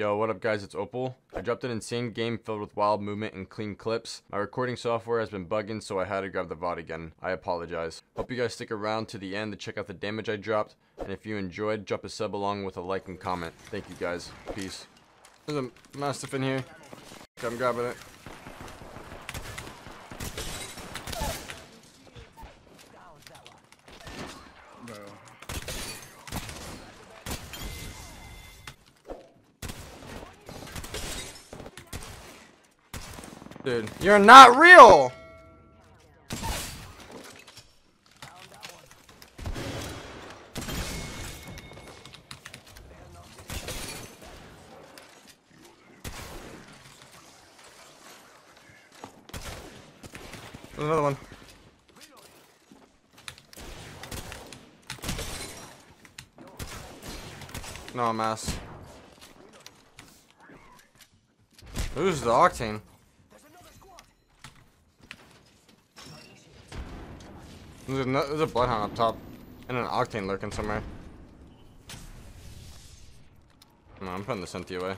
Yo, what up guys, it's Opal. I dropped an insane game filled with wild movement and clean clips. My recording software has been bugging, so I had to grab the VOD again. I apologize. Hope you guys stick around to the end to check out the damage I dropped, and if you enjoyed, drop a sub along with a like and comment. Thank you guys. Peace. There's a Mastiff in here. I'm grabbing it. Dude, you're not real! Another one. No, mass. Who's the octane? There's a, there's a bloodhound up top, and an octane lurking somewhere. No, I'm putting the Senti away.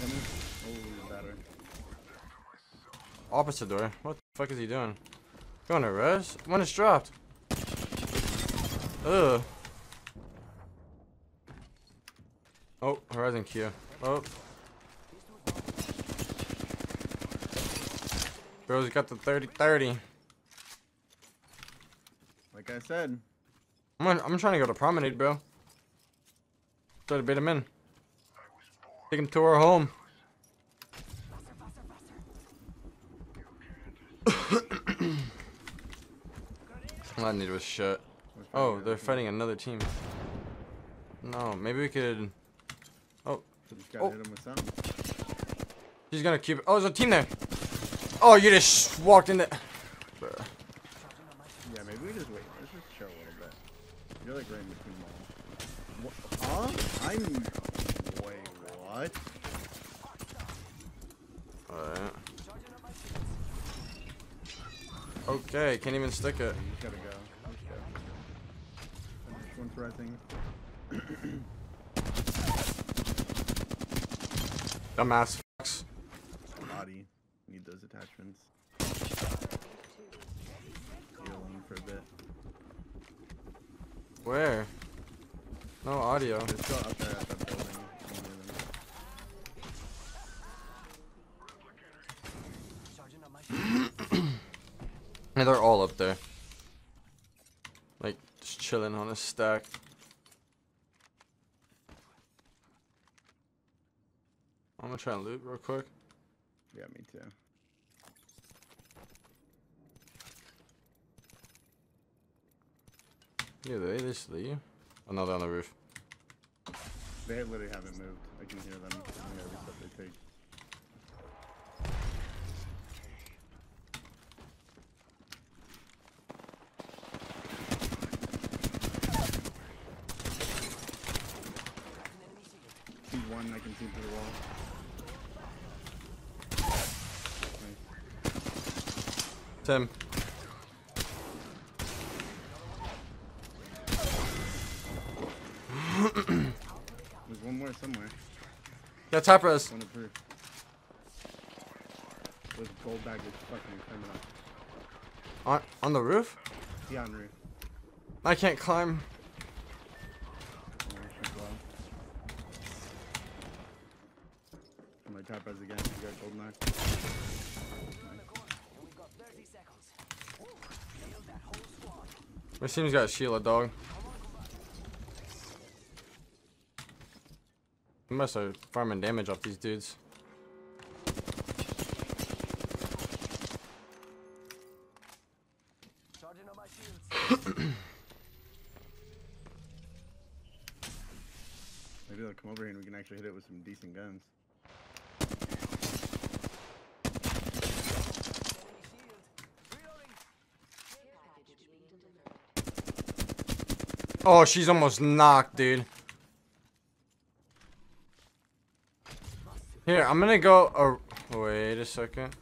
Coming. Oh, better. Opposite door. What the fuck is he doing? Going to res? When it's dropped. Ugh. Oh, Horizon Q. Oh. Bro's got the 30-30. Like I said, I'm, gonna- I'm trying to go to Promenade, bro. Try to bait him in. Take him to our home. I need was was Oh, they're fighting another team. No, maybe we could. Oh, Oh. hit him with something. he's gonna keep. Oh, there's a team there. Oh, you just walked in there. Bruh. Yeah, maybe we just wait. Let's just chill a little bit. You're like right in between them. Huh? I'm. Wait, what? Alright. Okay, can't even stick it. You just gotta go. Let's go. This one's. Dumbass fucks. Body. Need those attachments. Healing for a bit. Where? No audio. Just go up there at that building. and do them. Yeah, they're all up there. Like, just chilling on a stack. I'm gonna try and loot real quick. Yeah, me too. Yeah, they just leave. Oh no, they're on the roof. They literally haven't moved. I can hear them doing every step they take. See one I can see through the wall. Nice. Tim. There's one more somewhere. Yeah, tap res. One approved. A gold bag that's fucking climbing up. On, on the roof? Yeah, on roof. I can't climb. Oh, as well. Res again. You got gold knife. My team's got Sheila, dog. We must have farming damage off these dudes. Maybe they'll come over here and we can actually hit it with some decent guns. Oh, she's almost knocked, dude. Here, I'm gonna go. Uh, wait a second.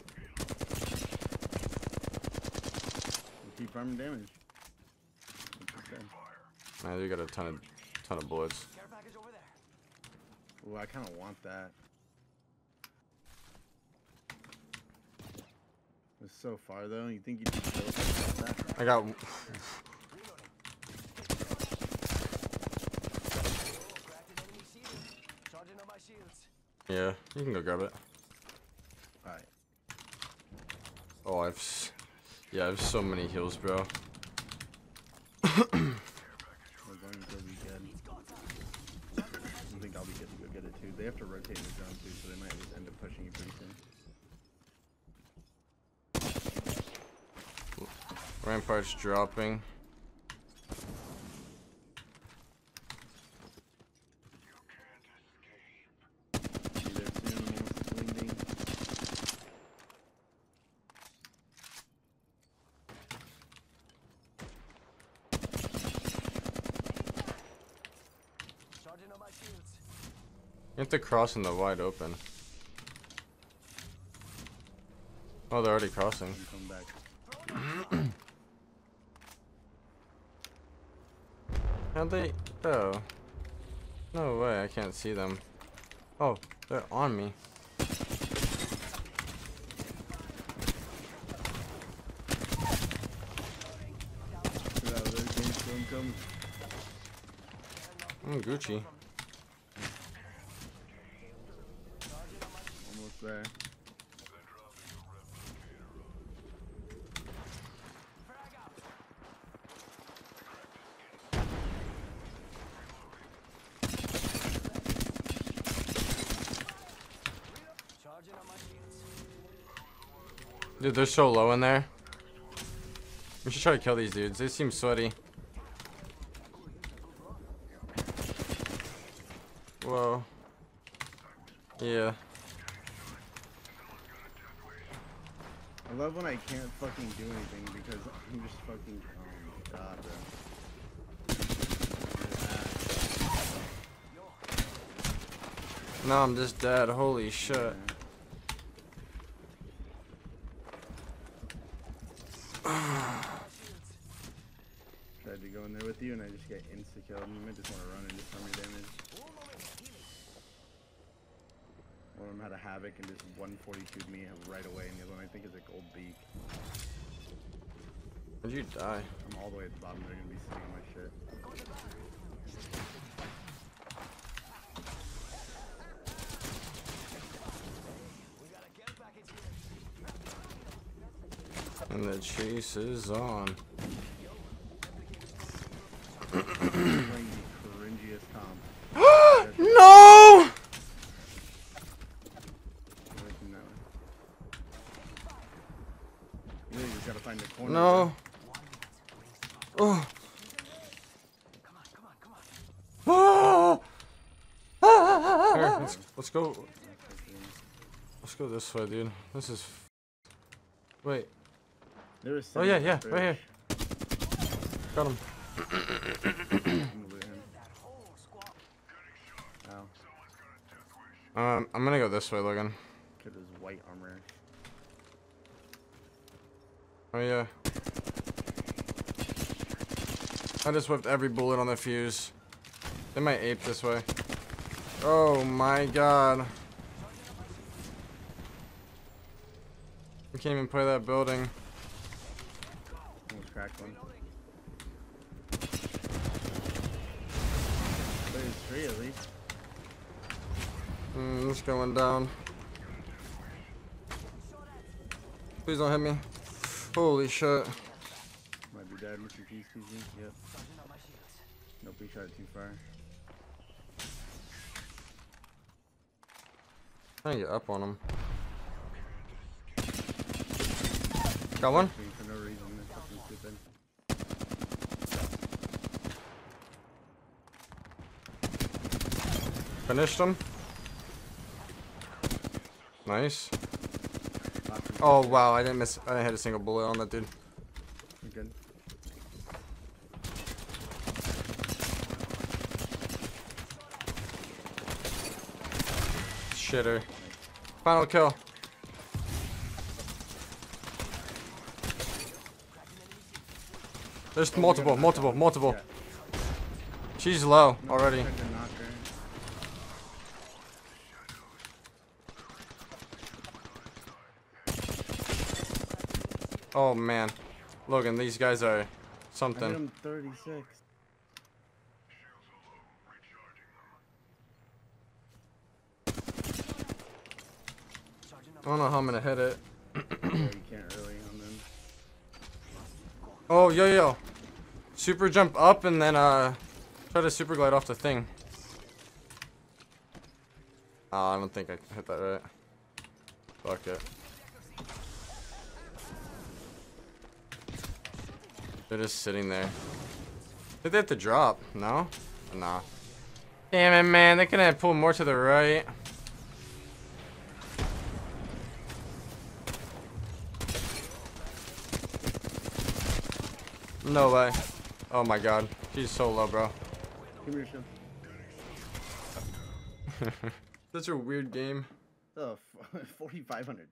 Keep farming damage. Okay. Man, you got a ton of, ton of bullets. Ooh, I kind of want that. It's so far though. You think you can kill that? I got. Yeah, you can go grab it. Alright. Oh, I've. Yeah, I have so many heals, bro. We're going to be good. I think I'll be good to go get it too. They have to rotate the drone too, so they might just end up pushing you pretty soon. Rampart's dropping. Be there soon. I'm almost bleeding. You have to cross in the wide open. Oh, they're already crossing. and come back. How'd they Oh. No way, I can't see them. Oh, they're on me. Get out of there, James. Storm comes. I'm mm, Gucci. There. Dude, they're so low in there. We should try to kill these dudes. They seem sweaty. Whoa. Yeah. I love when I can't fucking do anything because I'm just fucking. Oh my god, bro. No, I'm just dead. Holy shit. Yeah. Tried to go in there with you and I just get insta killed. You might just want to run and just your damage. Or I'm had a havoc and just 142 me right away, and the other one I think is a gold beak. Where'd you die? I'm all the way at the bottom. They're gonna be sitting on my shit. And the chase is on. Playing the cringiest comp. no! Like, no. You really just gotta find the corner. No. Oh. Ah! Here, let's, let's go. Let's go this way, dude. This is. Wait. There was Oh, yeah, yeah, right here. Got him. I'm gonna loot him. Ow. Um, I'm gonna go this way, Logan. Kid is white armor. Oh yeah. I just whipped every bullet on the fuse. They might ape this way. Oh my god. We can't even play that building. Almost cracked one. There's three at least. Mm, it's going down. Please don't hit me. Holy shit. Might be dead. Mr. G, excuse me. Yep. Nope, we shot it too far. Trying to get up on him. Got one? For no reason. Fucking stupid. Finished him. Nice. Oh wow, I didn't miss. I didn't hit a single bullet on that dude. You're good. Shitter. Final kill. There's multiple, multiple, multiple. She's low already. check the knocker. Oh man, Logan, these guys are I hit something. him 36. I don't know how I'm gonna hit it. yeah, you can't really on them. Oh yo yo, super jump up and then uh try to super glide off the thing. Ah, I don't think I hit that right. Fuck it. They're just sitting there. Did they have to drop? No? Nah. Damn it, man. They could have pulled more to the right. No way. Oh my god. She's so low, bro. Give me your shield. Such a weird game. Oh, 4,500 damage.